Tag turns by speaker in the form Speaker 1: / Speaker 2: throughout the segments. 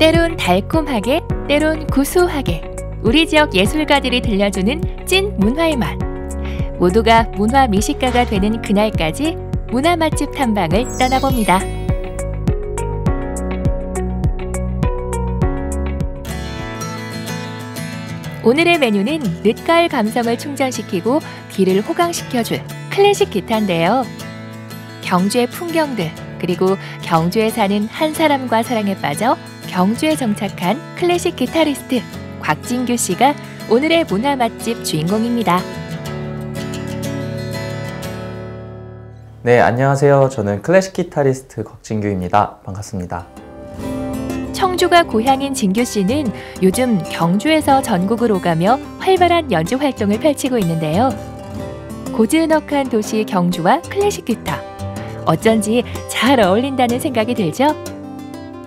Speaker 1: 때론 달콤하게, 때론 구수하게 우리 지역 예술가들이 들려주는 찐 문화의 맛. 모두가 문화 미식가가 되는 그날까지 문화 맛집 탐방을 떠나봅니다. 오늘의 메뉴는 늦가을 감성을 충전시키고 귀를 호강시켜줄 클래식 기타인데요. 경주의 풍경들, 그리고 경주에 사는 한 사람과 사랑에 빠져 경주에 정착한 클래식 기타리스트 곽진규 씨가 오늘의 문화 맛집 주인공입니다.
Speaker 2: 네, 안녕하세요. 저는 클래식 기타리스트 곽진규입니다. 반갑습니다.
Speaker 1: 청주가 고향인 진규 씨는 요즘 경주에서 전국을 오가며 활발한 연주 활동을 펼치고 있는데요. 고즈넉한 도시 경주와 클래식 기타. 어쩐지 잘 어울린다는 생각이 들죠?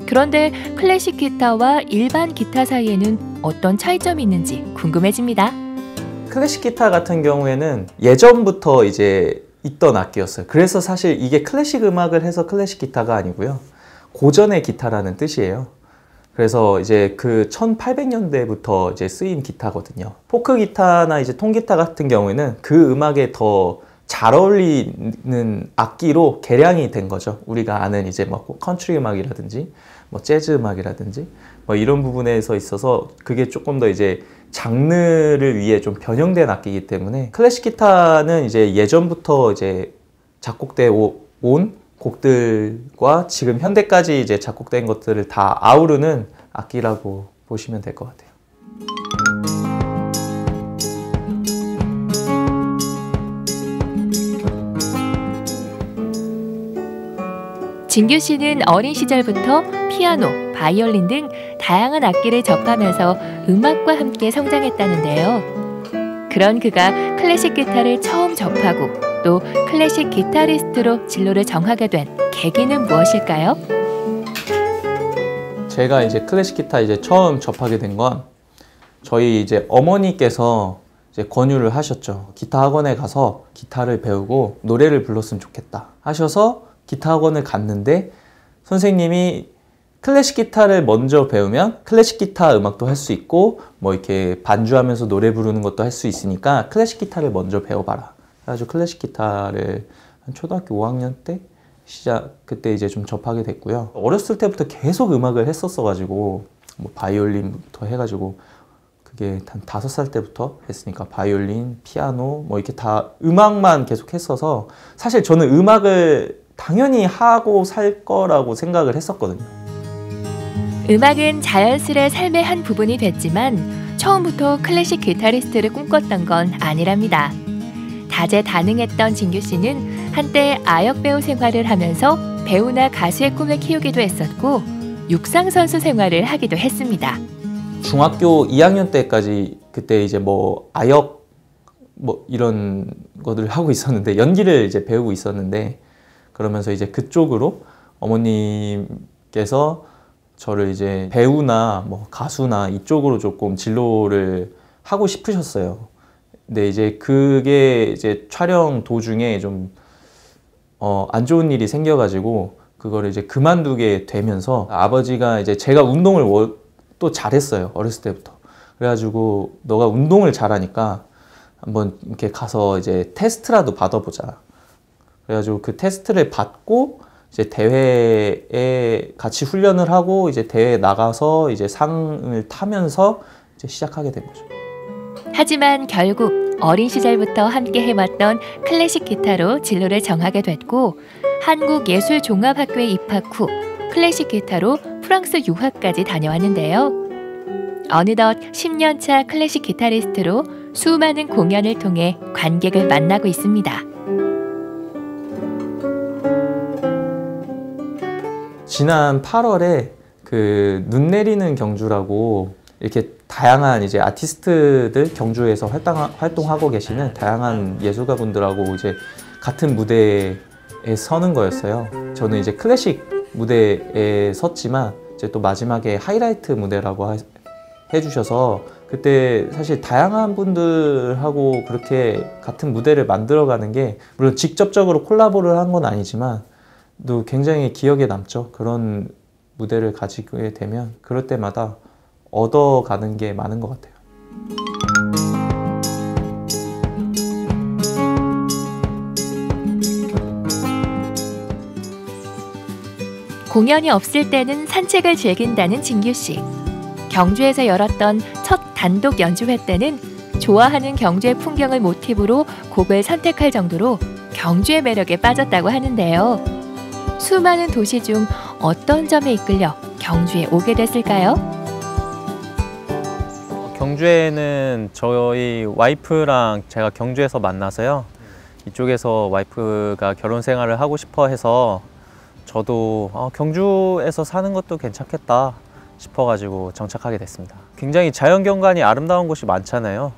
Speaker 1: 그런데 클래식 기타와 일반 기타 사이에는 어떤 차이점이 있는지 궁금해집니다.
Speaker 2: 클래식 기타 같은 경우에는 예전부터 이제 있던 악기였어요. 그래서 사실 이게 클래식 음악을 해서 클래식 기타가 아니고요. 고전의 기타라는 뜻이에요. 그래서 이제 그 1800년대부터 이제 쓰인 기타거든요. 포크 기타나 이제 통기타 같은 경우에는 그 음악에 더 잘 어울리는 악기로 개량이 된 거죠. 우리가 아는 이제 뭐 컨트리 음악이라든지 뭐 재즈 음악이라든지 뭐 이런 부분에서 있어서 그게 조금 더 이제 장르를 위해 좀 변형된 악기이기 때문에 클래식 기타는 이제 예전부터 이제 작곡돼 온 곡들과 지금 현대까지 이제 작곡된 것들을 다 아우르는 악기라고 보시면 될 것 같아요.
Speaker 1: 진규 씨는 어린 시절부터 피아노, 바이올린 등 다양한 악기를 접하면서 음악과 함께 성장했다는데요. 그런 그가 클래식 기타를 처음 접하고 또 클래식 기타리스트로 진로를 정하게 된 계기는 무엇일까요?
Speaker 2: 제가 이제 클래식 기타 이제 처음 접하게 된 건 저희 이제 어머니께서 이제 권유를 하셨죠. 기타 학원에 가서 기타를 배우고 노래를 불렀으면 좋겠다 하셔서 기타 학원을 갔는데 선생님이 클래식 기타를 먼저 배우면 클래식 기타 음악도 할 수 있고 뭐 이렇게 반주하면서 노래 부르는 것도 할 수 있으니까 클래식 기타를 먼저 배워봐라. 그래가지고 클래식 기타를 한 초등학교 5학년 때 시작 그때 이제 좀 접하게 됐고요. 어렸을 때부터 계속 음악을 했었어가지고 뭐 바이올린부터 해가지고 그게 한 다섯 살 때부터 했으니까 바이올린, 피아노 뭐 이렇게 다 음악만 계속 했어서 사실 저는 음악을 당연히 하고 살 거라고 생각을 했었거든요.
Speaker 1: 음악은 자연스레 삶의 한 부분이 됐지만 처음부터 클래식 기타리스트를 꿈꿨던 건 아니랍니다. 다재다능했던 진규 씨는 한때 아역 배우 생활을 하면서 배우나 가수의 꿈을 키우기도 했었고 육상 선수 생활을 하기도 했습니다.
Speaker 2: 중학교 2학년 때까지 그때 이제 뭐 아역 뭐 이런 것들을 하고 있었는데 연기를 이제 배우고 있었는데 그러면서 이제 그쪽으로 어머님께서 저를 이제 배우나 뭐 가수나 이쪽으로 조금 진로를 하고 싶으셨어요. 근데 이제 그게 이제 촬영 도중에 좀 어, 안 좋은 일이 생겨가지고 그거를 이제 그만두게 되면서 아버지가 이제 제가 운동을 또 잘했어요 어렸을 때부터 그래가지고 너가 운동을 잘하니까 한번 이렇게 가서 이제 테스트라도 받아보자 그래가지고 그 테스트를 받고 이제 대회에 같이 훈련을 하고 이제 대회 나가서 이제 상을 타면서 이제 시작하게 된 거죠.
Speaker 1: 하지만 결국 어린 시절부터 함께 해왔던 클래식 기타로 진로를 정하게 됐고 한국예술종합학교에 입학 후 클래식 기타로 프랑스 유학까지 다녀왔는데요. 어느덧 10년차 클래식 기타리스트로 수많은 공연을 통해 관객을 만나고 있습니다.
Speaker 2: 지난 8월에 그 눈 내리는 경주라고 이렇게 다양한 이제 아티스트들 경주에서 활동, 활동하고 계시는 다양한 예술가 분들하고 이제 같은 무대에 서는 거였어요. 저는 이제 클래식 무대에 섰지만 이제 또 마지막에 하이라이트 무대라고 하, 해주셔서 그때 사실 다양한 분들하고 그렇게 같은 무대를 만들어가는 게 물론 직접적으로 콜라보를 한 건 아니지만 또 굉장히 기억에 남죠. 그런
Speaker 3: 무대를 가지게 되면 그럴 때마다 얻어가는 게 많은 것 같아요.
Speaker 1: 공연이 없을 때는 산책을 즐긴다는 진규 씨. 경주에서 열었던 첫 단독 연주회 때는 좋아하는 경주의 풍경을 모티브로 곡을 선택할 정도로 경주의 매력에 빠졌다고 하는데요. 수많은 도시 중 어떤 점에 이끌려 경주에 오게 됐을까요?
Speaker 2: 경주에는 저희 와이프랑 제가 경주에서 만나서요. 이쪽에서 와이프가 결혼 생활을 하고 싶어 해서 저도 어, 경주에서 사는 것도 괜찮겠다 싶어가지고 정착하게 됐습니다. 굉장히 자연경관이 아름다운 곳이 많잖아요.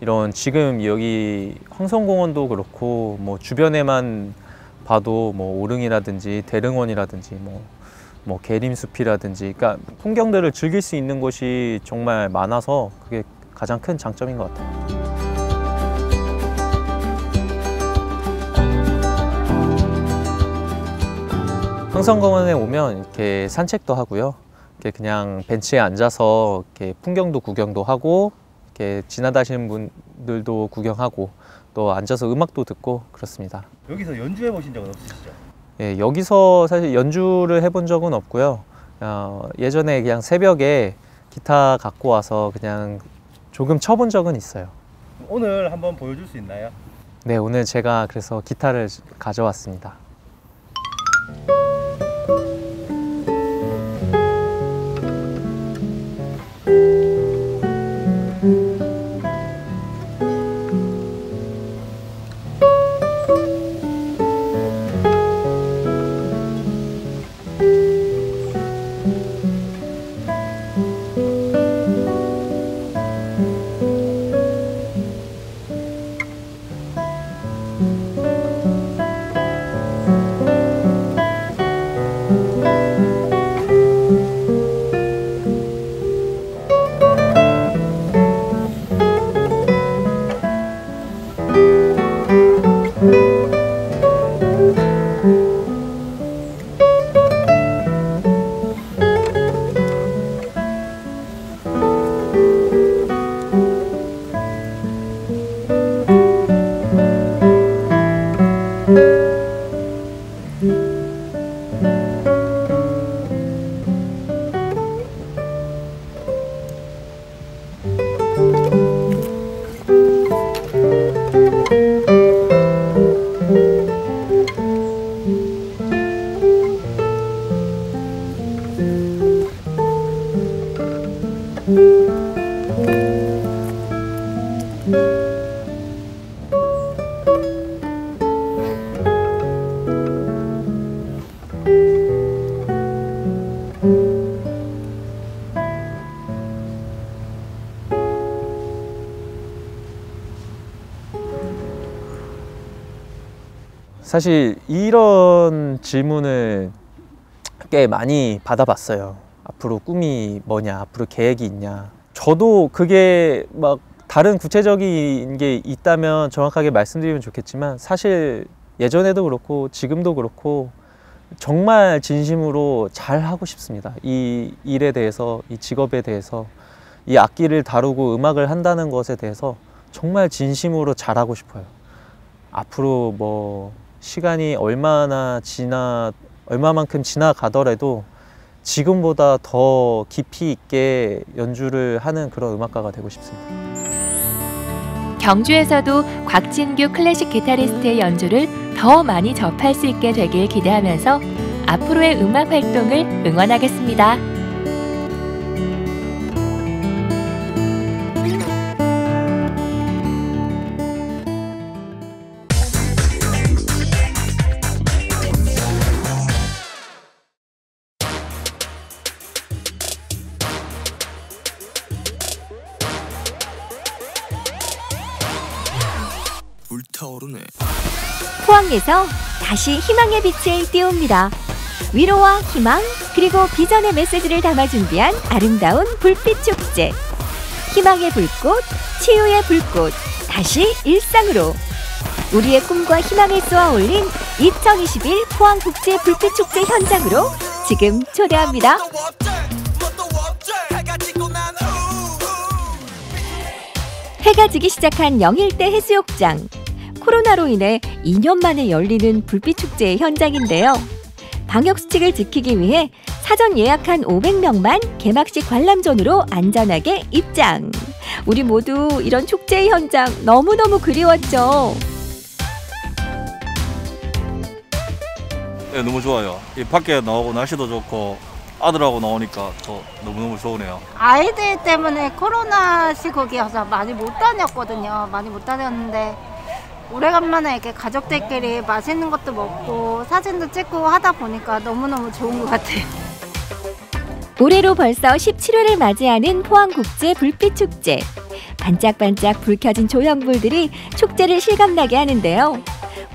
Speaker 2: 이런 지금 여기 황성공원도 그렇고 뭐 주변에만 봐도 뭐 오릉이라든지 대릉원이라든지 뭐, 뭐 계림숲이라든지 그러니까 풍경들을 즐길 수 있는 곳이 정말 많아서 그게 가장 큰 장점인 것 같아요. 황성공원에 오면 이렇게 산책도 하고요. 이렇게 그냥 벤치에 앉아서 이렇게 풍경도 구경도 하고 이렇게 지나다니는 분들도 구경하고 또 앉아서 음악도 듣고 그렇습니다.
Speaker 4: 여기서 연주해 보신 적은 없으시죠?
Speaker 2: 예, 여기서 사실 연주를 해본 적은 없고요. 어, 예전에 그냥 새벽에 기타 갖고 와서 그냥 조금 쳐본 적은 있어요.
Speaker 4: 오늘 한번 보여줄 수 있나요?
Speaker 2: 네, 오늘 제가 그래서 기타를 가져왔습니다. 사실 이런 질문을 꽤 많이 받아봤어요. 앞으로 꿈이 뭐냐, 앞으로 계획이 있냐. 저도 그게 막 다른 구체적인 게 있다면 정확하게 말씀드리면 좋겠지만 사실 예전에도 그렇고 지금도 그렇고 정말 진심으로 잘 하고 싶습니다. 이 일에 대해서, 이 직업에 대해서, 이 악기를 다루고 음악을 한다는 것에 대해서 정말 진심으로 잘하고 싶어요. 앞으로 뭐 시간이 얼마나 지나 얼마만큼 지나가더라도 지금보다 더 깊이 있게 연주를 하는 그런 음악가가 되고 싶습니다.
Speaker 1: 경주에서도 곽진규 클래식 기타리스트의 연주를 더 많이 접할 수 있게 되길 기대하면서 앞으로의 음악 활동을 응원하겠습니다.
Speaker 5: 포항에서 다시 희망의 빛을 띄웁니다. 위로와 희망 그리고 비전의 메시지를 담아 준비한 아름다운 불빛 축제. 희망의 불꽃, 치유의 불꽃, 다시 일상으로. 우리의 꿈과 희망을 쏘아 올린 2021 포항국제 불빛 축제 현장으로 지금 초대합니다. 해가 지기 시작한 영일대 해수욕장. 코로나로 인해 2년 만에 열리는 불빛 축제의 현장인데요. 방역 수칙을 지키기 위해 사전 예약한 500명만 개막식 관람존으로 안전하게 입장. 우리 모두 이런 축제의 현장 너무너무 그리웠죠.
Speaker 6: 네, 너무 좋아요. 이 밖에 나오고 날씨도 좋고 아들하고 나오니까 더 너무너무 좋으네요.
Speaker 7: 아이들 때문에 코로나 시국이어서 많이 못 다녔거든요. 많이 못 다녔는데 오래간만에 이렇게 가족들끼리 맛있는 것도 먹고 사진도 찍고 하다 보니까 너무너무 좋은 것 같아요.
Speaker 5: 올해로 벌써 17회를 맞이하는 포항국제 불빛축제. 반짝반짝 불 켜진 조형물들이 축제를 실감나게 하는데요.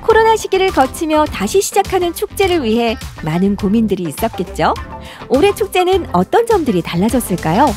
Speaker 5: 코로나 시기를 거치며 다시 시작하는 축제를 위해 많은 고민들이 있었겠죠. 올해 축제는 어떤 점들이 달라졌을까요?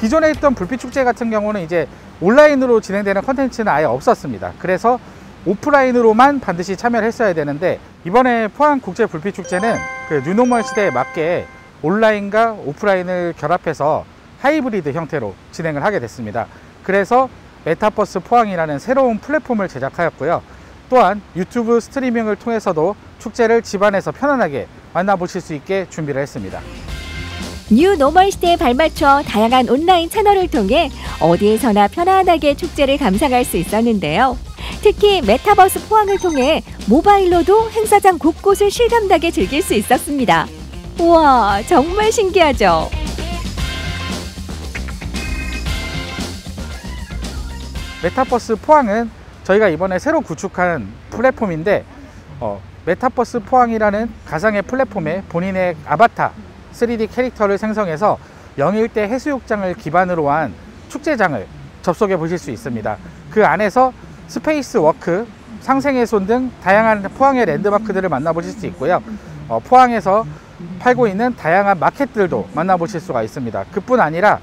Speaker 8: 기존에 있던 불빛 축제 같은 경우는 이제 온라인으로 진행되는 컨텐츠는 아예 없었습니다. 그래서 오프라인으로만 반드시 참여를 했어야 되는데 이번에 포항 국제 불빛 축제는 그 뉴노멀 시대에 맞게 온라인과 오프라인을 결합해서 하이브리드 형태로 진행을 하게 됐습니다. 그래서 메타버스 포항이라는 새로운 플랫폼을 제작하였고요. 또한 유튜브 스트리밍을 통해서도 축제를 집안에서 편안하게 만나보실 수 있게 준비를 했습니다.
Speaker 5: 뉴 노멀 시대에 발맞춰 다양한 온라인 채널을 통해 어디에서나 편안하게 축제를 감상할 수 있었는데요. 특히 메타버스 포항을 통해 모바일로도 행사장 곳곳을 실감나게 즐길 수 있었습니다. 우와, 정말 신기하죠?
Speaker 8: 메타버스 포항은 저희가 이번에 새로 구축한 플랫폼인데 어, 메타버스 포항이라는 가상의 플랫폼에 본인의 아바타 3D 캐릭터를 생성해서 영일대 해수욕장을 기반으로 한 축제장을 접속해 보실 수 있습니다. 그 안에서 스페이스 워크, 상생의 손 등 다양한 포항의 랜드마크들을 만나보실 수 있고요. 어, 포항에서 팔고 있는 다양한 마켓들도 만나보실 수가 있습니다. 그뿐 아니라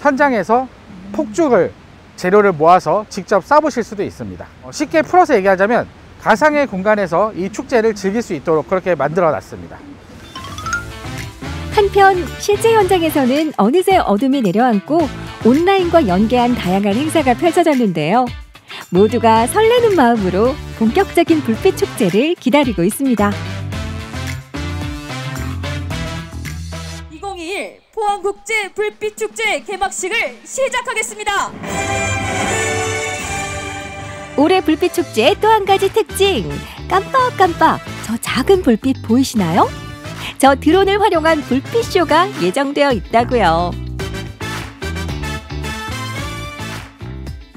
Speaker 8: 현장에서 폭죽을 재료를 모아서 직접 싸보실 수도 있습니다. 어, 쉽게 풀어서 얘기하자면 가상의 공간에서 이 축제를 즐길 수 있도록 그렇게 만들어 놨습니다.
Speaker 5: 한편 실제 현장에서는 어느새 어둠이 내려앉고 온라인과 연계한 다양한 행사가 펼쳐졌는데요. 모두가 설레는 마음으로 본격적인 불빛 축제를 기다리고 있습니다.
Speaker 9: 2021 포항국제 불빛축제 개막식을 시작하겠습니다.
Speaker 5: 올해 불빛 축제의 또 한 가지 특징 깜빡깜빡 저 작은 불빛 보이시나요? 저 드론을 활용한 불빛 쇼가 예정되어 있다고요.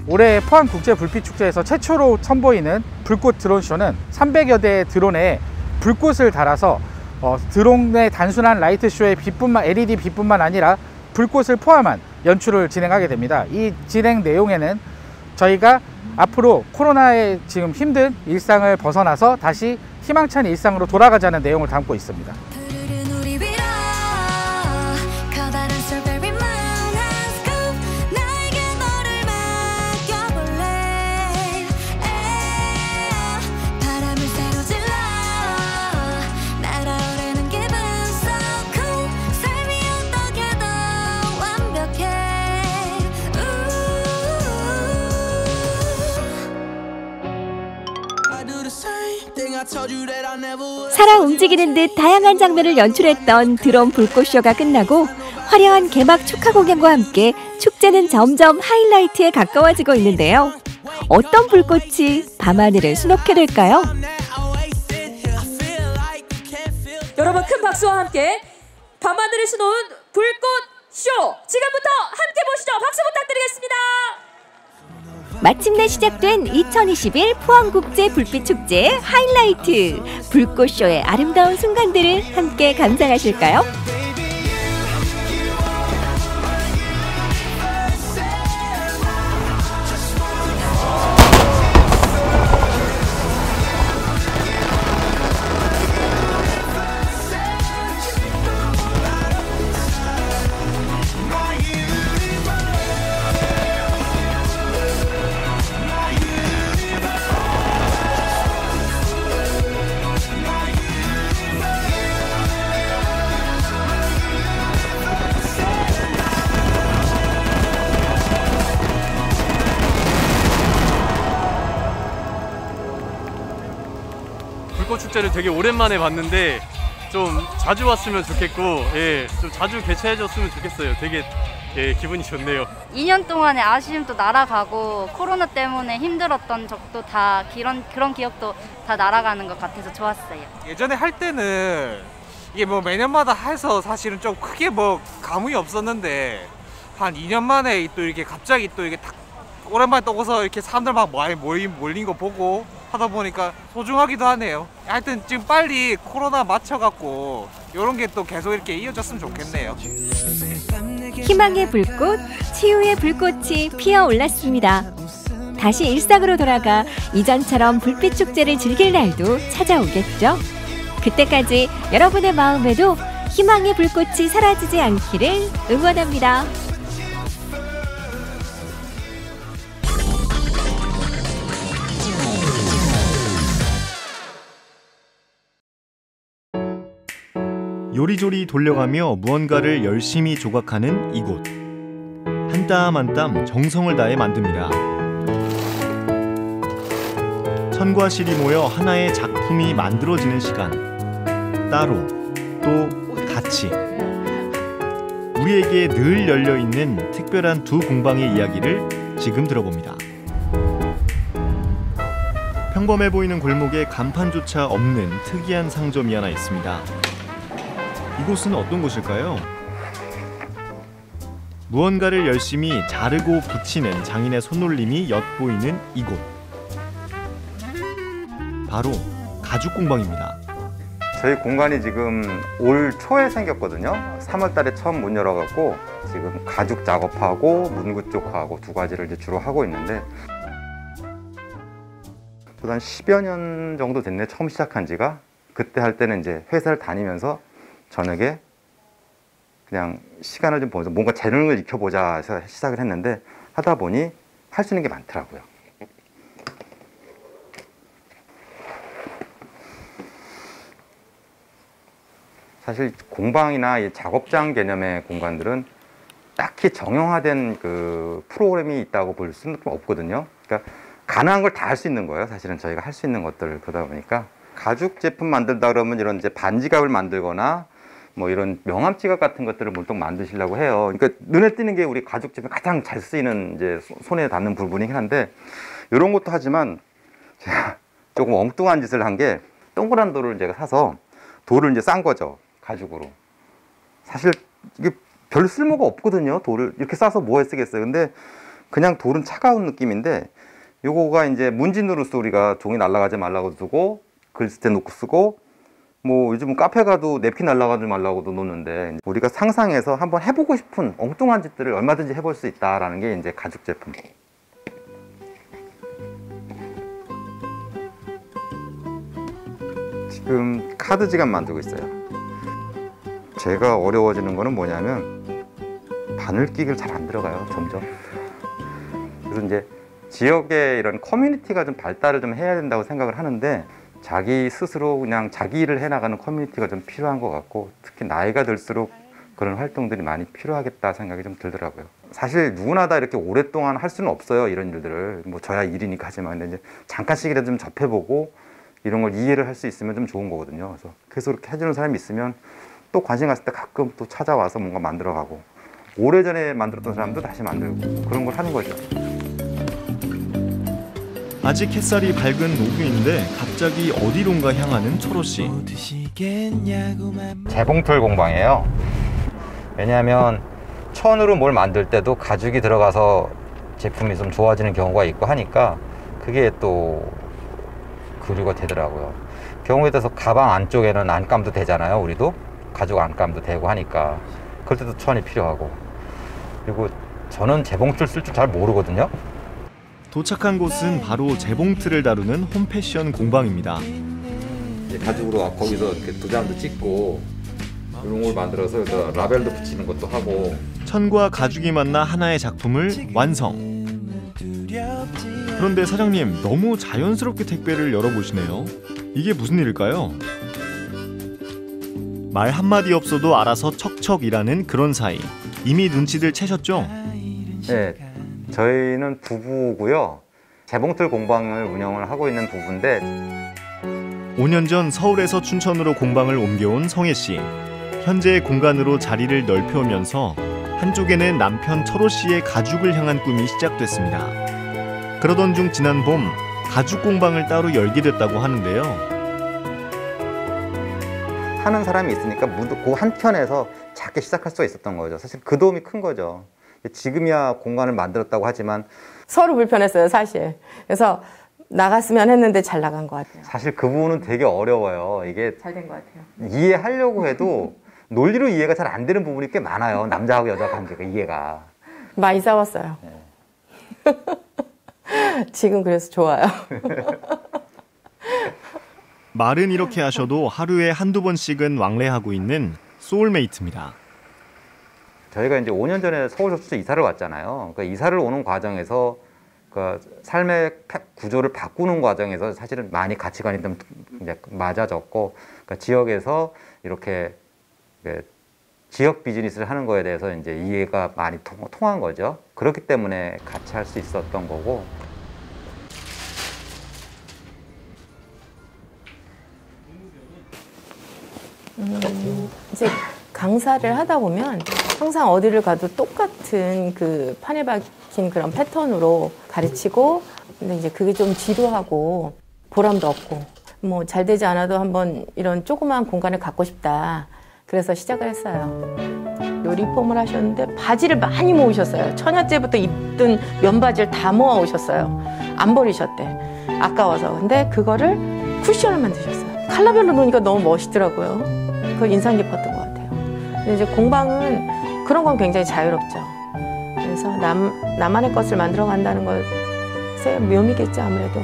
Speaker 8: 올해 포항 국제 불빛 축제에서 최초로 선보이는 불꽃 드론 쇼는 300여 대의 드론에 불꽃을 달아서 어, 드론의 단순한 라이트 쇼의 빛뿐만 LED 빛뿐만 아니라 불꽃을 포함한 연출을 진행하게 됩니다. 이 진행 내용에는 저희가 앞으로 코로나의 지금 힘든 일상을 벗어나서 다시 희망찬 일상으로 돌아가자는 내용을 담고 있습니다.
Speaker 5: 살아 움직이는 듯 다양한 장면을 연출했던 드론 불꽃쇼가 끝나고 화려한 개막 축하 공연과 함께 축제는 점점 하이라이트에 가까워지고 있는데요. 어떤 불꽃이 밤하늘을 수놓게 될까요?
Speaker 9: 여러분 큰 박수와 함께 밤하늘을 수놓은 불꽃 쇼 지금부터 함께 보시죠. 박수 부탁드리겠습니다.
Speaker 5: 마침내 시작된 2021 포항국제 불빛축제의 하이라이트 불꽃쇼의 아름다운 순간들을 함께 감상하실까요?
Speaker 10: 축제를 되게 오랜만에 봤는데 좀 자주 왔으면 좋겠고 예, 좀 자주 개최해줬으면 좋겠어요. 되게 예, 기분이 좋네요.
Speaker 11: 2년 동안의 아쉬움도 날아가고 코로나 때문에 힘들었던 적도 다 그런 그런 기억도 다 날아가는 것 같아서 좋았어요.
Speaker 12: 예전에 할 때는 이게 뭐 매년마다 해서 사실은 좀 크게 뭐 감흥이 없었는데 한 2년 만에 또 이렇게 갑자기 또 이게 딱 오랜만에 또 오서 이렇게 사람들 막 많이 모임 몰린 거 보고 하다 보니까 소중하기도 하네요. 하여튼 지금 빨리 코로나 맞춰갖고 이런 게 또 계속 이렇게 이어졌으면 좋겠네요.
Speaker 5: 희망의 불꽃, 치유의 불꽃이 피어 올랐습니다. 다시 일상으로 돌아가 이전처럼 불빛 축제를 즐길 날도 찾아오겠죠. 그때까지 여러분의 마음에도 희망의 불꽃이 사라지지 않기를 응원합니다.
Speaker 13: 요리조리 돌려가며 무언가를 열심히 조각하는 이곳. 한 땀 한 땀 정성을 다해 만듭니다. 천과 실이 모여 하나의 작품이 만들어지는 시간. 따로 또 같이. 우리에게 늘 열려 있는 특별한 두 공방의 이야기를 지금 들어봅니다. 평범해 보이는 골목에 간판조차 없는 특이한 상점이 하나 있습니다. 이곳은 어떤 곳일까요? 무언가를 열심히 자르고 붙이는 장인의 손놀림이 엿보이는 이곳. 바로 가죽 공방입니다.
Speaker 14: 저희 공간이 지금 올 초에 생겼거든요. 3월 달에 처음 문 열어갖고 지금 가죽 작업하고 문구 쪽하고 두 가지를 이제 주로 하고 있는데 한 10여 년 정도 됐네 처음 시작한 지가 그때 할 때는 이제 회사를 다니면서 저녁에 그냥 시간을 좀 보면서 뭔가 재능을 익혀보자 해서 시작을 했는데 하다 보니 할 수 있는 게 많더라고요. 사실 공방이나 이 작업장 개념의 공간들은 딱히 정형화된 그 프로그램이 있다고 볼 수는 없거든요. 그러니까 가능한 걸 다 할 수 있는 거예요. 사실은 저희가 할 수 있는 것들 그러다 보니까 가죽 제품 만들다 그러면 이런 이제 반지갑을 만들거나 뭐 이런 명함 지갑 같은 것들을 보통 만드시려고 해요. 그러니까 눈에 띄는 게 우리 가죽 제품 가장 잘 쓰이는 이제 소- 손에 닿는 부분이긴 한데 이런 것도 하지만 제가 조금 엉뚱한 짓을 한 게 동그란 돌을 제가 사서 돌을 이제 싼 거죠 가죽으로. 사실 이게 별 쓸모가 없거든요. 돌을 이렇게 싸서 뭐에 쓰겠어요. 근데 그냥 돌은 차가운 느낌인데 요거가 이제 문진으로서 우리가 종이 날아가지 말라고 두고 글쓸때 놓고 쓰고 뭐 요즘 카페 가도 냅킨 날아가지 말라고도 놓는데 우리가 상상해서 한번 해보고 싶은 엉뚱한 짓들을 얼마든지 해볼 수 있다라는 게 이제 가죽 제품. 지금 카드 지갑 만들고 있어요. 제가 어려워지는 거는 뭐냐면 바늘 끼기를 잘 안 들어가요 점점. 그래서 이제 지역의 이런 커뮤니티가 좀 발달을 좀 해야 된다고 생각을 하는데 자기 스스로 그냥 자기 일을 해나가는 커뮤니티가 좀 필요한 것 같고 특히 나이가 들수록 그런 활동들이 많이 필요하겠다 생각이 좀 들더라고요. 사실 누구나 다 이렇게 오랫동안 할 수는 없어요 이런 일들을 뭐 저야 일이니까 하지만 이제 잠깐씩이라도 좀 접해보고 이런 걸 이해를 할 수 있으면 좀 좋은 거거든요. 그래서 계속 이렇게 해주는 사람이 있으면 또 관심 갔을 때 가끔 또 찾아와서 뭔가 만들어가고 오래전에 만들었던 사람도 다시 만들고 그런 걸 하는 거죠.
Speaker 13: 아직 햇살이 밝은 오후인데 갑자기 어디론가 향하는 철호 씨.
Speaker 14: 재봉틀 공방이에요. 왜냐하면 천으로 뭘 만들 때도 가죽이 들어가서 제품이 좀 좋아지는 경우가 있고 하니까 그게 또 교류가 되더라고요. 경우에 따라서 가방 안쪽에는 안감도 되잖아요. 우리도 가죽 안감도 되고 하니까 그럴 때도 천이 필요하고 그리고 저는 재봉틀 쓸 줄 잘 모르거든요.
Speaker 13: 도착한 곳은 바로 재봉틀을 다루는 홈패션 공방입니다.
Speaker 14: 가죽으로 거기서 이렇게 도장도 찍고 이런 걸 만들어서 라벨도 붙이는 것도 하고
Speaker 13: 천과 가죽이 만나 하나의 작품을 완성. 그런데 사장님 너무 자연스럽게 택배를 열어보시네요. 이게 무슨 일일까요? 말 한마디 없어도 알아서 척척 일하는 그런 사이. 이미 눈치들 채셨죠?
Speaker 14: 네, 저희는 부부고요. 재봉틀 공방을 운영을 하고 있는 부부인데
Speaker 13: 5년 전 서울에서 춘천으로 공방을 옮겨온 성혜 씨. 현재의 공간으로 자리를 넓혀오면서 한쪽에는 남편 철호 씨의 가죽을 향한 꿈이 시작됐습니다. 그러던 중 지난 봄 가죽 공방을 따로 열게 됐다고 하는데요.
Speaker 14: 하는 사람이 있으니까 그 한켠에서 작게 시작할 수가 있었던 거죠. 사실 그 도움이 큰 거죠. 지금이야 공간을 만들었다고 하지만
Speaker 15: 서로 불편했어요, 사실. 그래서 나갔으면 했는데 잘 나간 것 같아요.
Speaker 14: 사실 그 부분은 되게 어려워요. 이게
Speaker 15: 잘 된 것 같아요.
Speaker 14: 이해하려고 해도 논리로 이해가 잘 안 되는 부분이 꽤 많아요. 남자하고 여자 관계가 이해가.
Speaker 15: 많이 싸웠어요. 지금 그래서 좋아요.
Speaker 13: 말은 이렇게 하셔도 하루에 한두 번씩은 왕래하고 있는 소울메이트입니다.
Speaker 14: 저희가 이제 5년 전에 서울 저수지 이사를 왔잖아요. 그러니까 이사를 오는 과정에서 그 삶의 패- 구조를 바꾸는 과정에서 사실은 많이 가치관이 좀 이제 맞아졌고 그러니까 지역에서 이렇게 그 지역 비즈니스를 하는 거에 대해서 이제 이해가 많이 통, 통한 거죠. 그렇기 때문에 같이 할 수 있었던 거고
Speaker 15: 음, 이제 강사를 하다 보면 항상 어디를 가도 똑같은 그 판에 박힌 그런 패턴으로 가르치고 근데 이제 그게 좀 지루하고 보람도 없고 뭐 잘 되지 않아도 한번 이런 조그마한 공간을 갖고 싶다. 그래서 시작을 했어요. 요 리폼을 하셨는데 바지를 많이 모으셨어요. 처녀째부터 입던 면바지를 다 모아 오셨어요. 안 버리셨대. 아까워서. 근데 그거를 쿠션을 만드셨어요. 칼라별로 놓으니까 너무 멋있더라고요. 그 인상 깊었던 것 같아요. 근데 이제 공방은 그런 건 굉장히 자유롭죠. 그래서 남, 나만의 것을 만들어 간다는 것의 묘미겠죠, 아무래도.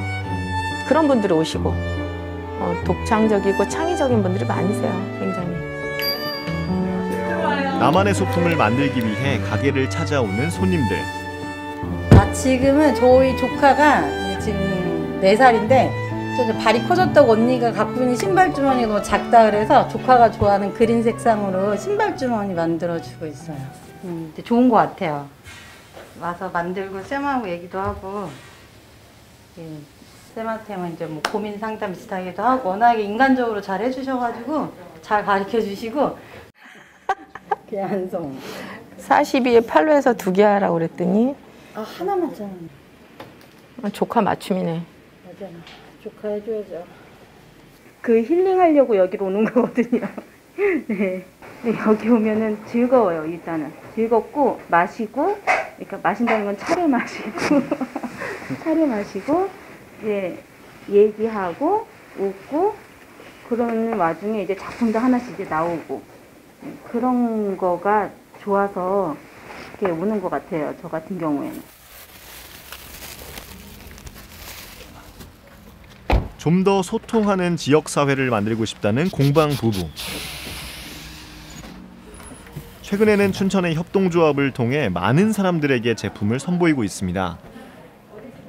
Speaker 15: 그런 분들이 오시고, 어, 독창적이고 창의적인 분들이 많으세요, 굉장히.
Speaker 13: 나만의 소품을 만들기 위해 가게를 찾아오는 손님들.
Speaker 16: 아, 지금은 저희 조카가 지금 4살인데 저 발이 커졌다고 언니가 갖고 있는 신발 주머니가 너무 작다 그래서 조카가 좋아하는 그린 색상으로 신발 주머니 만들어주고 있어요. 음, 좋은 것 같아요. 와서 만들고 쌤하고 얘기도 하고 예, 쌤한테는 이제 뭐 고민 상담 비슷하게도 하고 워낙에 인간적으로 잘 해주셔가지고 잘 가르쳐 주시고 개한송
Speaker 15: 42에 8로 해서 두 개 하라고 그랬더니,
Speaker 16: 아 하나만 잖아
Speaker 15: 아, 조카 맞춤이네.
Speaker 16: 맞아. 조카 해줘야죠. 그 힐링하려고 여기로 오는 거거든요. 네. 네, 여기 오면은 즐거워요, 일단은. 즐겁고, 마시고, 그러니까 마신다는 건 차를 마시고, 차를 마시고, 이제 얘기하고, 웃고, 그러는 와중에 이제 작품도 하나씩 이제 나오고, 네, 그런 거가 좋아서 이렇게 오는 것 같아요, 저 같은 경우에는.
Speaker 13: 좀 더 소통하는 지역 사회를 만들고 싶다는 공방 부부. 최근에는 춘천의 협동조합을 통해 많은 사람들에게 제품을 선보이고 있습니다.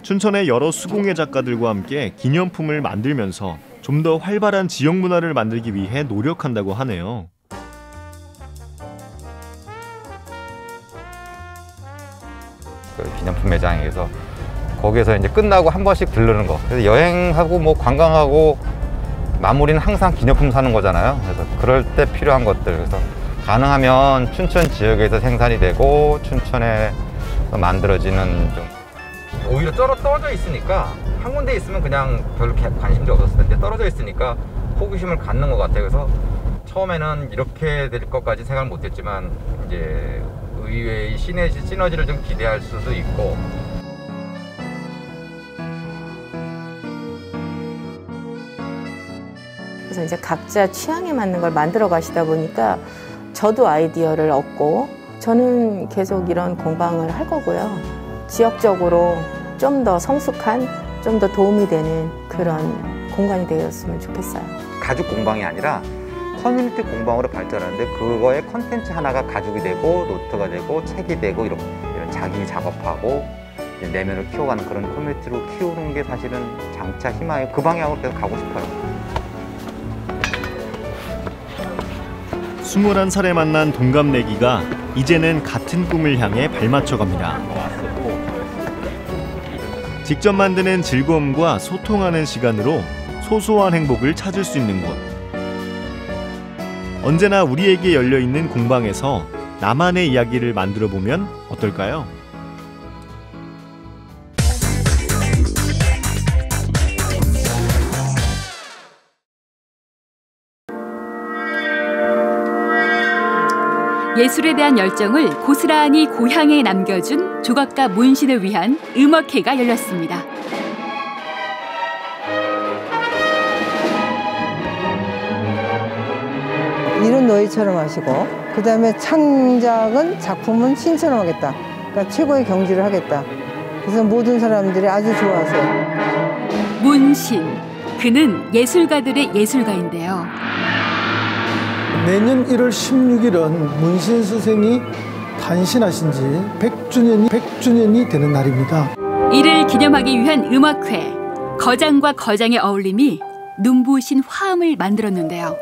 Speaker 13: 춘천의 여러 수공예 작가들과 함께 기념품을 만들면서 좀 더 활발한 지역 문화를 만들기 위해 노력한다고 하네요.
Speaker 14: 그 기념품 매장에서 거기에서 이제 끝나고 한 번씩 들르는 거. 그래서 여행하고 뭐 관광하고 마무리는 항상 기념품 사는 거잖아요. 그래서 그럴 때 필요한 것들. 그래서 가능하면 춘천 지역에서 생산이 되고 춘천에 만들어지는 좀 오히려 떨어, 떨어져 있으니까 한 군데 있으면 그냥 별로 개- 관심도 없었을 텐데 떨어져 있으니까 호기심을 갖는 것 같아요. 그래서 처음에는 이렇게 될 것까지 생각을 못했지만 이제 의외의 시너지, 시너지를 좀 기대할 수도 있고
Speaker 15: 그래서 이제 각자 취향에 맞는 걸 만들어 가시다 보니까 저도 아이디어를 얻고 저는 계속 이런 공방을 할 거고요. 지역적으로 좀 더 성숙한, 좀 더 도움이 되는 그런 공간이 되었으면 좋겠어요.
Speaker 14: 가죽 공방이 아니라 커뮤니티 공방으로 발전하는데 그거의 컨텐츠 하나가 가죽이 되고 노트가 되고 책이 되고 이런, 이런 자기 작업하고 내면을 키워가는 그런 커뮤니티로 키우는 게 사실은 장차 희망이고 그 방향으로 계속 가고 싶어요.
Speaker 13: 21살에 만난 동갑내기가 이제는 같은 꿈을 향해 발맞춰 갑니다. 직접 만드는 즐거움과 소통하는 시간으로 소소한 행복을 찾을 수 있는 곳. 언제나 우리에게 열려 있는 공방에서 나만의 이야기를 만들어 보면 어떨까요?
Speaker 17: 예술에 대한 열정을 고스란히 고향에 남겨준 조각가 문신을 위한 음악회가 열렸습니다.
Speaker 18: 일은 너희처럼 하시고 그 다음에 창작은 작품은 신처럼 하겠다. 그러니까 최고의 경지를 하겠다. 그래서 모든 사람들이 아주 좋아하세요.
Speaker 17: 문신. 그는 예술가들의 예술가인데요.
Speaker 19: 내년 1월 16일은 문신 선생이 탄신하신 지 100주년이 100주년이 되는 날입니다.
Speaker 17: 이를 기념하기 위한 음악회. 거장과 거장의 어울림이 눈부신 화음을 만들었는데요.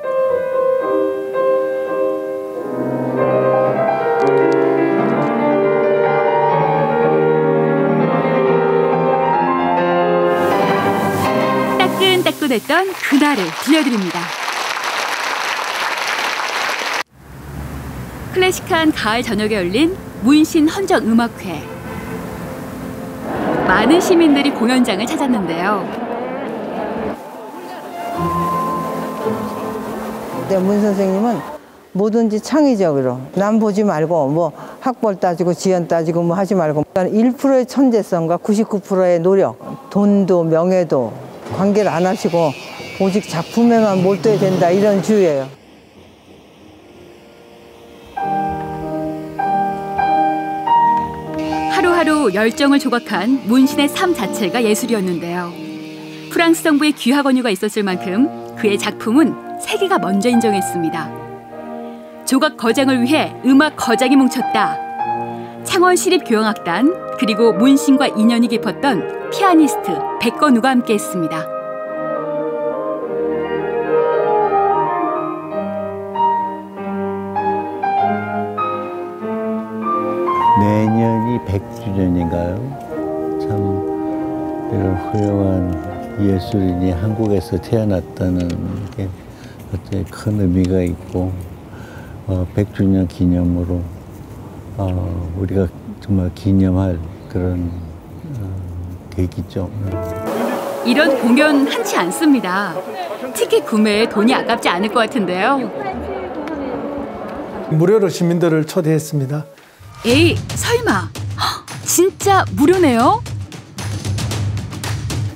Speaker 17: 따끈따끈했던 그날을 들려드립니다. 클래식한 가을 저녁에 열린 문신 헌정 음악회. 많은 시민들이 공연장을 찾았는데요.
Speaker 18: 근데 문 선생님은 뭐든지 창의적으로 남 보지 말고 뭐 학벌 따지고 지연 따지고 뭐 하지 말고 1%의 천재성과 99%의 노력, 돈도 명예도 관계를 안 하시고 오직 작품에만 몰두해야 된다 이런 주의예요.
Speaker 17: 하루하루 열정을 조각한 문신의 삶 자체가 예술이었는데요. 프랑스 정부의 귀화 권유가 있었을 만큼 그의 작품은 세계가 먼저 인정했습니다. 조각 거장을 위해 음악 거장이 뭉쳤다. 창원 시립교향악단 그리고 문신과 인연이 깊었던 피아니스트 백건우가 함께했습니다.
Speaker 20: 내년이 100주년인가요? 참 이런 훌륭한 예술인이 한국에서 태어났다는 게 어째 큰 의미가 있고 어, 100주년 기념으로 어, 우리가 정말 기념할 그런 어, 계기죠.
Speaker 17: 이런 공연 한치 않습니다. 티켓 구매에 돈이 아깝지 않을 것 같은데요.
Speaker 19: 무료로 시민들을 초대했습니다.
Speaker 17: 에이, 설마. 헉, 진짜 무료네요?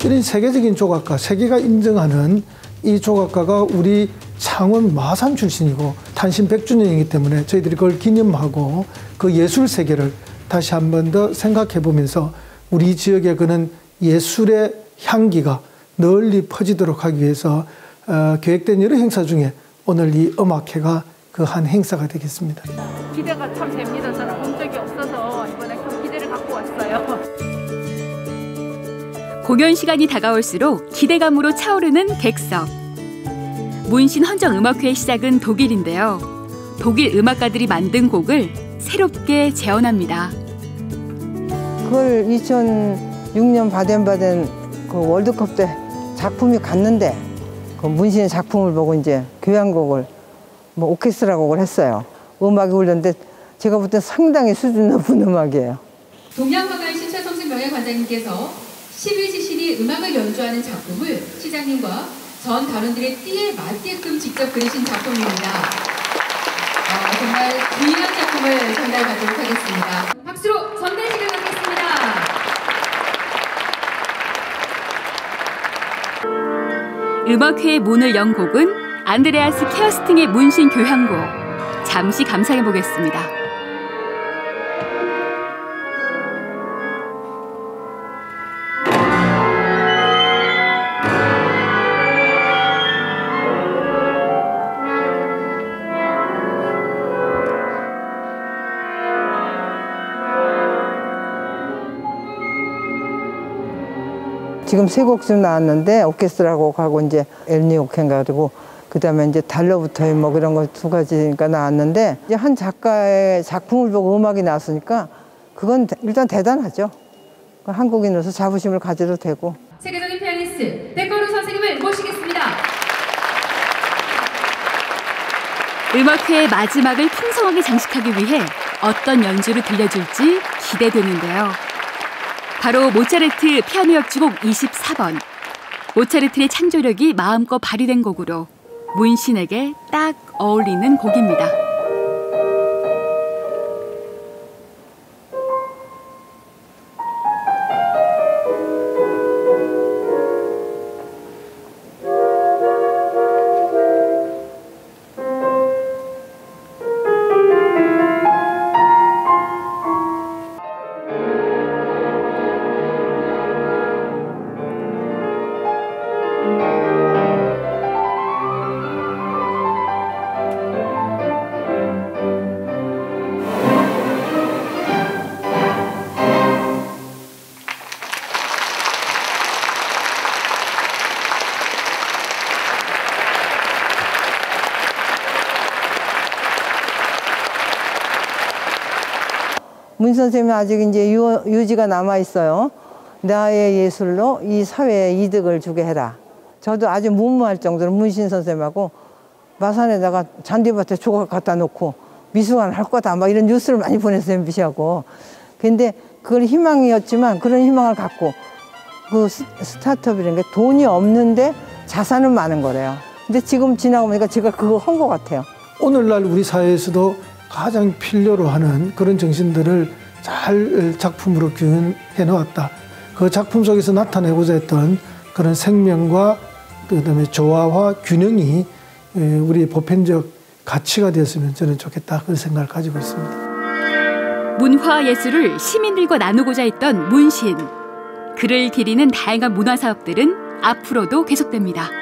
Speaker 19: 이런 세계적인 조각가, 세계가 인정하는 이 조각가가 우리 창원 마산 출신이고 탄신 100주년이기 때문에 저희들이 그걸 기념하고 그 예술 세계를 다시 한 번 더 생각해 보면서 우리 지역에 그는 예술의 향기가 널리 퍼지도록 하기 위해서 어, 계획된 여러 행사 중에 오늘 이 음악회가 그 한 행사가 되겠습니다.
Speaker 21: 기대가 참 됩니다. 저는 없어서 이번에 좀 기대를 갖고 왔어요.
Speaker 17: 공연 시간이 다가올수록 기대감으로 차오르는 객석. 문신 헌정 음악회의 시작은 독일인데요. 독일 음악가들이 만든 곡을 새롭게 재현합니다.
Speaker 18: 그걸 2006년 바덴바덴 그 월드컵 때 작품이 갔는데 그 문신의 작품을 보고 이제 교향곡을 뭐 오케스트라 곡을 했어요. 음악이 울렸는데 제가 볼 때 상당히 수준 높은 음악이에요.
Speaker 22: 동양화가의 신철성승 명예관장님께서 11지신이 음악을 연주하는 작품을 시장님과 전 단원들의 띠에 맞게끔 직접 그리신 작품입니다. 어, 정말 귀한 작품을 전달받도록 하겠습니다. 박수로 전달식을 갖겠습니다.
Speaker 17: 음악회의 문을 연 곡은 안드레아스 케어스팅의 문신 교향곡. 잠시 감상해 보겠습니다.
Speaker 18: 지금 세 곡쯤 나왔는데 오케스트라 곡하고 이제 엘니 오케인가 그리고 그다음에 이제 달러부터의 뭐 그런 거 두 가지가 나왔는데 이제 한 작가의 작품을 보고 음악이 나왔으니까 그건 대- 일단 대단하죠. 그 한국인으로서 자부심을 가져도 되고
Speaker 22: 세계적인 피아니스트 백건우 선생님을 모시겠습니다.
Speaker 17: 음악회의 마지막을 풍성하게 장식하기 위해 어떤 연주를 들려줄지 기대되는데요. 바로 모차르트 피아노 협주곡 24번. 모차르트의 창조력이 마음껏 발휘된 곡으로 문신에게 딱 어울리는 곡입니다.
Speaker 18: 문 선생님은 아직 이제 유, 유지가 남아 있어요. 나의 예술로 이 사회에 이득을 주게 해라. 저도 아주 무모할 정도로 문신 선생님하고 마산에다가 잔디밭에 조각 갖다 놓고 미술관 할 거다 막 이런 뉴스를 많이 보냈어요 MBC하고. 근데 그걸 희망이었지만 그런 희망을 갖고 그 스- 스타트업이라는 게 돈이 없는데 자산은 많은 거래요. 근데 지금 지나고 보니까 제가 그거 한것 같아요.
Speaker 19: 오늘날 우리 사회에서도 가장 필요로 하는 그런 정신들을 잘 작품으로 규현해 놓았다. 그 작품 속에서 나타내고자 했던 그런 생명과 그다음에 조화와 균형이 에, 우리 보편적 가치가 되었으면 저는 좋겠다 그런 생각을 가지고 있습니다.
Speaker 17: 문화 예술을 시민들과 나누고자 했던 문신. 그를 기리는 다양한 문화 사업들은 앞으로도 계속됩니다.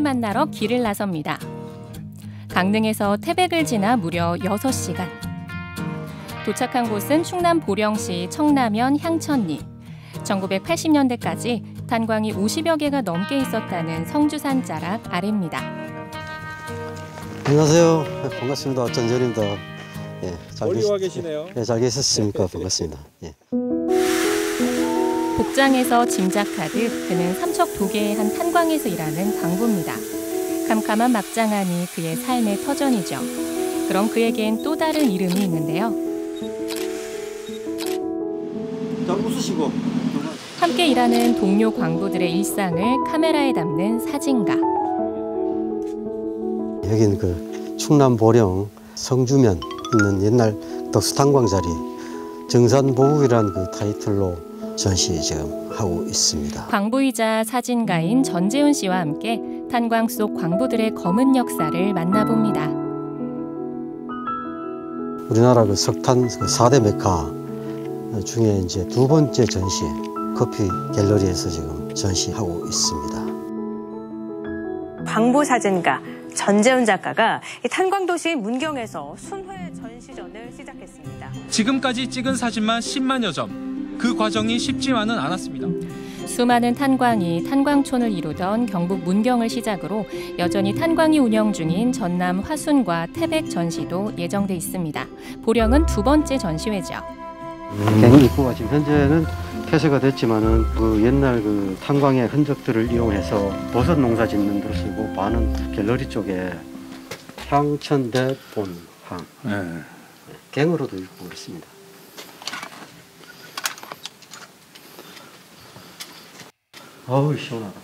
Speaker 23: 주인공을 만나러 길을 나섭니다. 강릉에서 태백을 지나 무려 6시간. 도착한 곳은 충남 보령시 청라면 향천리. 1980년대까지 탄광이 50여 개가 넘게 있었다는 성주산 자락 아래입니다.
Speaker 24: 안녕하세요. 네, 반갑습니다. 전전입니다. 예, 잘 계시-
Speaker 6: 와 계시네요.
Speaker 24: 예, 잘 계셨습니까? 반갑습니다. 예.
Speaker 23: 복장에서 짐작하듯 그는 삼척 도계의 한 탄광에서 일하는 광부입니다. 캄캄한 막장안이 그의 삶의 터전이죠. 그럼 그에겐 또 다른 이름이 있는데요.
Speaker 24: 자, 웃으시고.
Speaker 23: 함께 일하는 동료 광부들의 일상을 카메라에 담는 사진가.
Speaker 24: 여긴 그 충남 보령 성주면 있는 옛날 덕수탄광 자리 정산보국이라는 그 타이틀로 전시 지금 하고 있습니다.
Speaker 23: 광부이자 사진가인 전재훈 씨와 함께 탄광 속 광부들의 검은 역사를 만나봅니다.
Speaker 24: 우리나라 그 석탄 그 4대 메카 중에 이제 두 번째 전시 커피 갤러리에서 지금 전시하고 있습니다.
Speaker 25: 광부 사진가 전재훈 작가가 이 탄광도시인 문경에서 순회 전시전을 시작했습니다.
Speaker 26: 지금까지 찍은 사진만 10만여 점. 그 과정이 쉽지만은 않았습니다.
Speaker 23: 수많은 탄광이 탄광촌을 이루던 경북 문경을 시작으로 여전히 탄광이 운영 중인 전남 화순과 태백 전시도 예정돼 있습니다. 보령은 두 번째 전시회죠.
Speaker 24: 갱 입구가 지금 현재는 폐쇄가 됐지만은 그 옛날 그 탄광의 흔적들을 이용해서 버섯 농사 짓는 데로 쓰고 반은 갤러리 쪽에 향천대 본항 갱으로도 있고 그렇습니다. 어우 시원하다.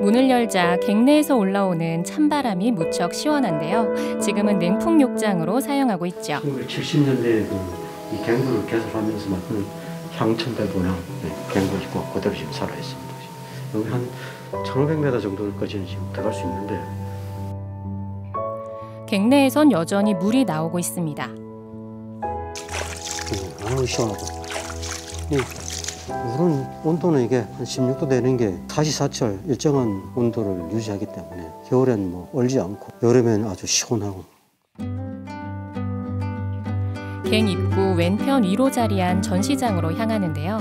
Speaker 23: 문을 열자 갱내에서 올라오는 찬바람이 무척 시원한데요. 지금은 냉풍 욕장으로 사용하고 있죠.
Speaker 24: 1970년대에 그이 갱구를 개설하면서 만든 향천대 본항 네, 갱구 있고 그대로 지금 살아 있습니다. 여기 한 1,500m 정도까지는 지금 들어갈 수 있는데
Speaker 23: 갱내에선 여전히 물이 나오고 있습니다.
Speaker 24: 아우 시원하다. 이 물은 온도는 이게 한 16도 되는 게 사시사철 일정한 온도를 유지하기 때문에 겨울엔 뭐 얼지 않고 여름엔 아주 시원하고
Speaker 23: 갱 입구 왼편 위로 자리한 전시장으로 향하는데요.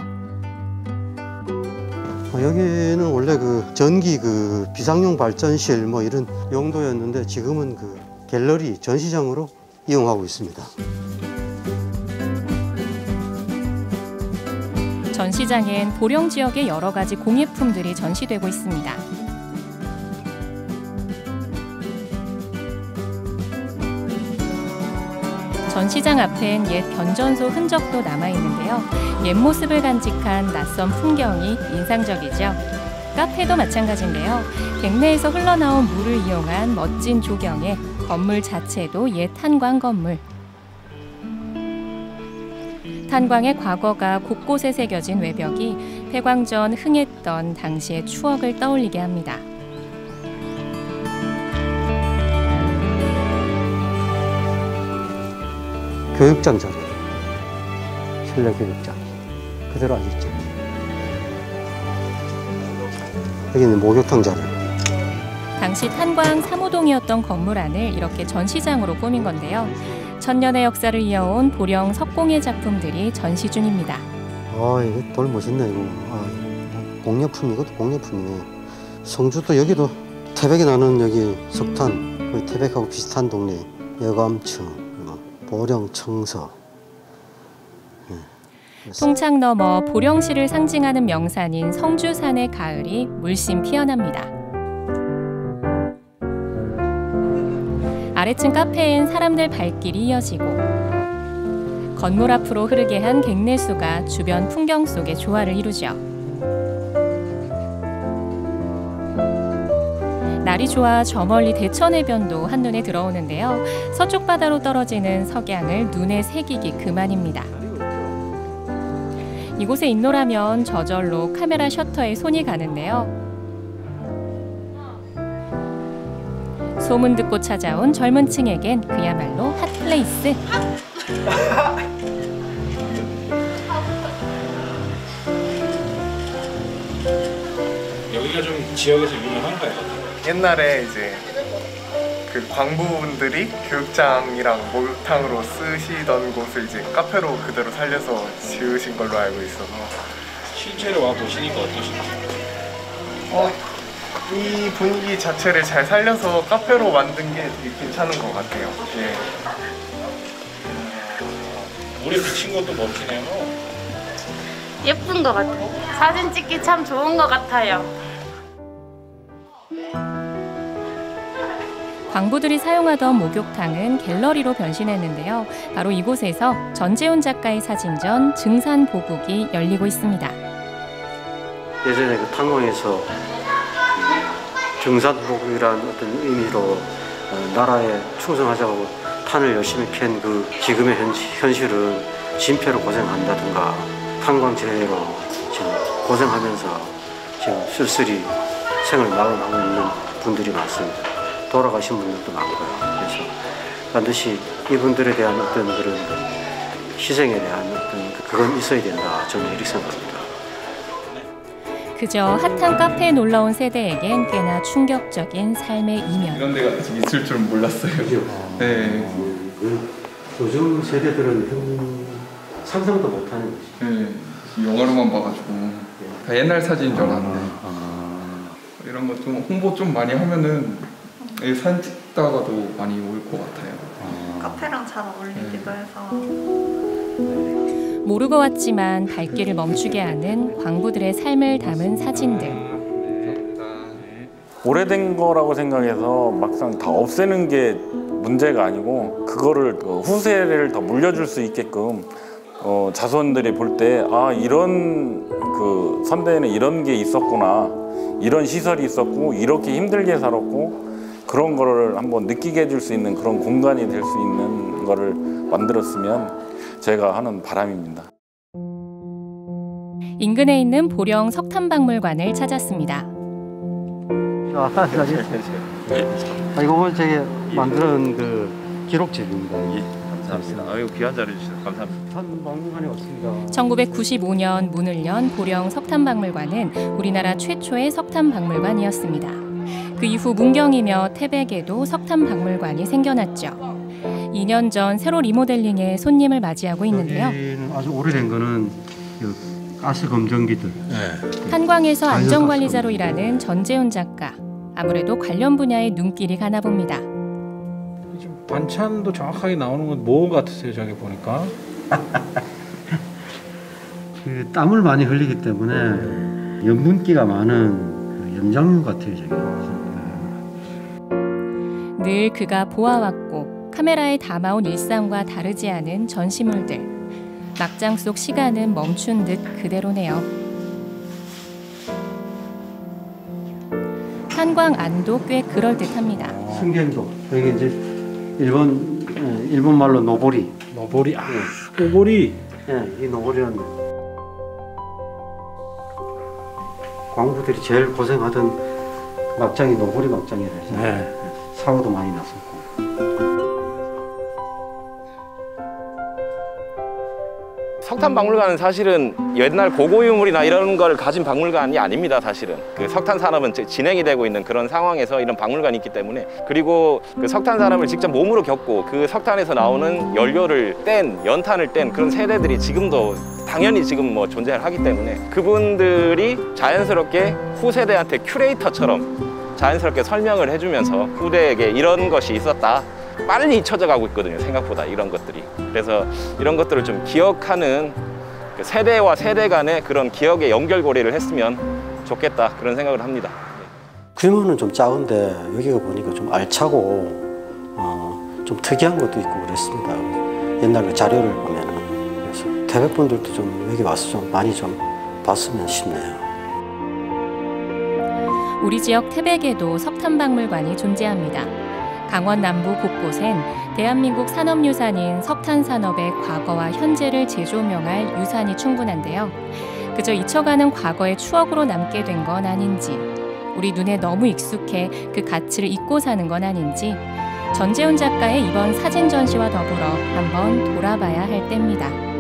Speaker 24: 어, 여기는 원래 그 전기 그 비상용 발전실 뭐 이런 용도였는데 지금은 그 갤러리 전시장으로 이용하고 있습니다.
Speaker 23: 전시장엔 보령 지역의 여러 가지 공예품들이 전시되고 있습니다. 전시장 앞엔 옛 변전소 흔적도 남아 있는데요. 옛 모습을 간직한 낯선 풍경이 인상적이죠. 카페도 마찬가지인데요. 갱내에서 흘러나온 물을 이용한 멋진 조경에 건물 자체도 옛 탄광 건물. 탄광의 과거가 곳곳에 새겨진 외벽이 폐광전 흥했던 당시의 추억을 떠올리게 합니다.
Speaker 24: 교육장 자료. 실내 교육장. 그대로 아직 있죠. 여기는 목욕탕 자료.
Speaker 23: 당시 탄광 3호동이었던 건물 안을 이렇게 전시장으로 꾸민 건데요. 천년의 역사를 이어온 보령 석공예 작품들이 전시 중입니다.
Speaker 24: 아, 이거 돌 멋있네, 이거. 아, 공예품, 이것도 공예품이네. 성주도 여기도 태백이 나는 여기 석탄, 그 태백하고 비슷한 동네, 여감층, 뭐 보령 청서.
Speaker 23: 통창 너머 보령시를 상징하는 명산인 성주산의 가을이 물씬 피어납니다. 아래층 카페엔 사람들 발길이 이어지고 건물 앞으로 흐르게 한 갱내수가 주변 풍경 속에 조화를 이루죠. 날이 좋아 저 멀리 대천해변도 한눈에 들어오는데요. 서쪽 바다로 떨어지는 석양을 눈에 새기기 그만입니다. 이곳에 있노라면 저절로 카메라 셔터에 손이 가는데요. 소문 듣고 찾아온 젊은 층에겐 그야말로 핫플레이스.
Speaker 27: 여기가 좀 지역에서 유명한가요?
Speaker 28: 옛날에 이제 그 광부분들이 교육장이랑 목욕탕으로 쓰시던 곳을 이제 카페로 그대로 살려서 지으신 걸로 알고 있어서
Speaker 27: 실제로 와 보시니까 어떠신지?
Speaker 28: 어, 이 분위기 자체를 잘 살려서 카페로 만든 게 되게 괜찮은 것 같아요. 예.
Speaker 27: 물에 비친 것도 멋지네요.
Speaker 29: 예쁜 것 같아요. 사진 찍기 참 좋은 것 같아요.
Speaker 23: 광부들이 사용하던 목욕탕은 갤러리로 변신했는데요. 바로 이곳에서 전재훈 작가의 사진전 증산 보국이 열리고 있습니다.
Speaker 24: 예전에 그 탄광에서 정산복이라는 어떤 의미로 어, 나라에 충성하자고 탄을 열심히 캔그 지금의 현시, 현실 은 진폐로 고생한다든가 탄광재해로 지금 고생하면서 지금 쓸쓸히 생을 마감하고 있는 분들이 많습니다. 돌아가신 분들도 많고요. 그래서 반드시 이분들에 대한 어떤 그런 희생에 대한 어떤 그- 그건 있어야 된다. 저는 이렇게 생각합니다.
Speaker 23: 그저 핫한 카페에 놀러 온 세대에겐 꽤나 충격적인 삶의 이면.
Speaker 30: 이런 데가 있을 줄은 몰랐어요. 네.
Speaker 24: 요즘 세대들은 좀 상상도 못하는 거지.
Speaker 30: 네. 영화로만 봐가지고 다 옛날 사진인 줄 알았는데 이런 거 좀 홍보 좀 많이 하면은 예, 사진 찍다가도 많이 올 것 같아요.
Speaker 31: 카페랑 잘 어울리기도 해서
Speaker 23: 모르고 왔지만 발길을 멈추게 하는 광부들의 삶을 담은 사진들.
Speaker 32: 오래된 거라고 생각해서 막상 다 없애는 게 문제가 아니고 그거를 그 후세를 더 물려줄 수 있게끔 어, 자손들이 볼 때 아 이런 그 선대에는 이런 게 있었구나 이런 시설이 있었고 이렇게 힘들게 살았고 그런 거를 한번 느끼게 해줄 수 있는 그런 공간이 될 수 있는 거를 만들었으면 제가 하는 바람입니다.
Speaker 23: 인근에 있는 보령 석탄박물관을 찾았습니다.
Speaker 24: 아, 사진. 아, 이거 제가 만든 그 기록집입니다.
Speaker 6: 감사합니다. 아유 귀한 자료 주셔서 감사합니다.
Speaker 24: 석탄박물관에 왔습니다.
Speaker 23: 1995년 문을 연 보령 석탄박물관은 우리나라 최초의 석탄박물관이었습니다. 그 이후 문경이며 태백에도 석탄박물관이 생겨났죠. 2년 전 새로 리모델링해 손님을 맞이하고 있는데요.
Speaker 24: 아주 오래된 거는 그 가스 검정기들.
Speaker 23: 탄광에서
Speaker 24: 관련
Speaker 23: 안전관리자로 일하는 전재훈 작가. 아무래도 관련 분야에 눈길이 가나 봅니다.
Speaker 27: 반찬도 정확하게 나오는 건 뭐 같으세요? 저기 보니까.
Speaker 24: 그 땀을 많이 흘리기 때문에 염분기가 많은 그 염장류 같아요, 저게.
Speaker 23: 늘 그가 보아왔고 카메라에 담아온 일상과 다르지 않은 전시물들. 막장 속 시간은 멈춘 듯 그대로네요. 탄광 안도 꽤 그럴듯합니다.
Speaker 24: 승갱도 여기 이제 일본 예, 일본 말로 のぼり.
Speaker 27: のぼり. 아, のぼり.
Speaker 24: 예, 이 のぼり는 광부들이 제일 고생하던 그 막장이 のぼり 막장이라 해서 사고도 많이 났었
Speaker 33: 석탄 박물관은 사실은 옛날 고고유물이나 이런 걸 가진 박물관이 아닙니다 사실은. 그 석탄 산업은 지- 진행이 되고 있는 그런 상황에서 이런 박물관이 있기 때문에. 그리고 그 석탄 산업을 직접 몸으로 겪고 그 석탄에서 나오는 연료를 뗀 연탄을 뗀 그런 세대들이 지금도 당연히 지금 뭐 존재하기 때문에 그분들이 자연스럽게 후세대한테 큐레이터처럼 자연스럽게 설명을 해주면서 후대에게 이런 것이 있었다 빨리 잊혀져 가고 있거든요 생각보다 이런 것들이 그래서 이런 것들을 좀 기억하는 그 세대와 세대 간의 그런 기억의 연결고리를 했으면 좋겠다 그런 생각을 합니다
Speaker 24: 규모는 좀 작은데 여기가 보니까 좀 알차고 어, 좀 특이한 것도 있고 그랬습니다. 옛날 그 자료를 보면은 그래서 태백분들도 좀 여기 와서 좀 많이 좀 봤으면 싶네요.
Speaker 23: 우리 지역 태백에도 석탄박물관이 존재합니다. 강원 남부 곳곳엔 대한민국 산업유산인 석탄 산업의 과거와 현재를 재조명할 유산이 충분한데요. 그저 잊혀가는 과거의 추억으로 남게 된 건 아닌지, 우리 눈에 너무 익숙해 그 가치를 잊고 사는 건 아닌지, 전재훈 작가의 이번 사진 전시와 더불어 한번 돌아봐야 할 때입니다.